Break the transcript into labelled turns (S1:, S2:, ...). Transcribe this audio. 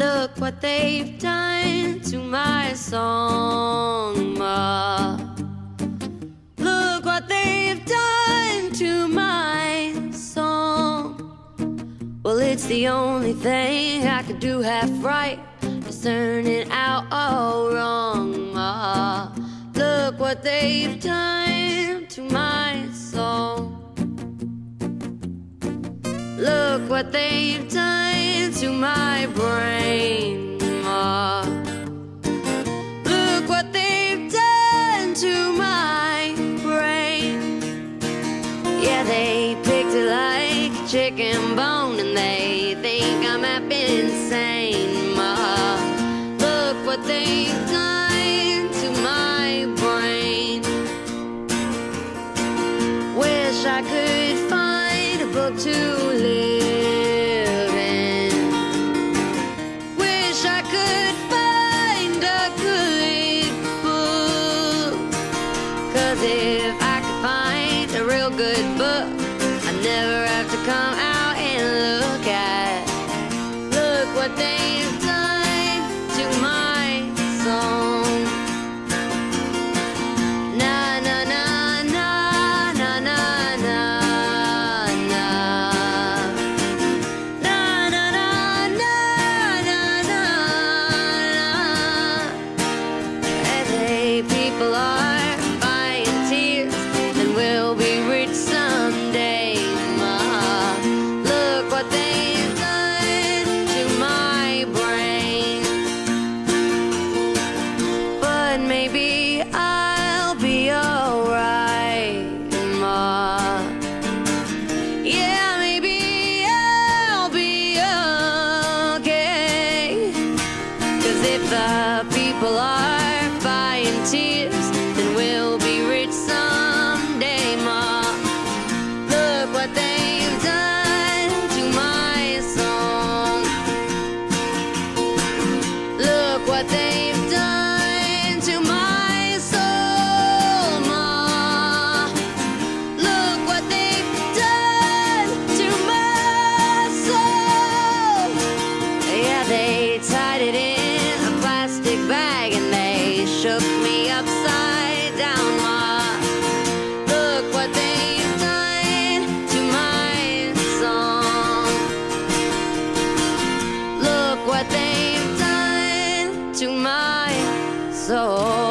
S1: Look what they've done to my song, Ma. Look what they've done to my song. Well, it's the only thing I could do half right. It's turning out all wrong, Ma. Look what they've done to my song. Look what they've done to my brain, Ma. Look what they've done to my brain. Yeah, they picked it like a chicken bone and they think I'm up insane, Ma. Look what they've done to my brain. Wish I could find a book to live if I could find a real good book I never have to come out and look at. Look what they've done to my song. Na na na na na na na na. Na na na na na na na. Hey people are people are buying tea. Oh.